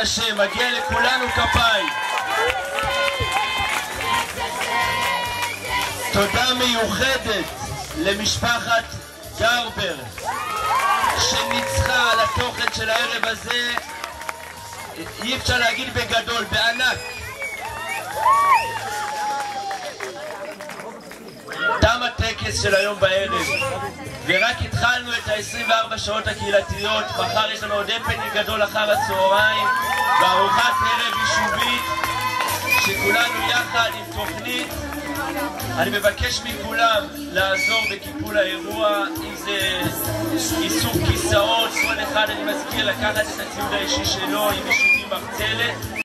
השם, מגיע לכולנו כפיים. תודה מיוחדת למשפחת גרבר שניצחה על התוכן של הערב הזה אי אפשר להגיד בגדול, בענק. הטקס של היום בערב. ורק התחלנו את ה-24 שעות הקהילתיות. מחר יש לנו עוד הפנינג גדול אחר הצהריים. וארוחת ערב יישובית שכולנו יחד עם תוכנית. אני מבקש מכולם לעזור בקיפול האירוע, אם זה איסוף כיסאות, כל אחד אני מזכיר לקחת את הציוד האישי שלו עם אישורים מרצלת